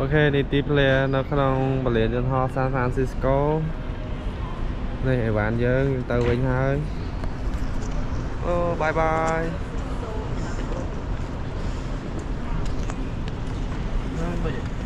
អូខេនីតិ player នៅក្នុងពលានយន្តហោះ San Francisco នេះអីវ៉ាន់យើងទៅវិញហើយអូបាយបាយណាស់ទៅ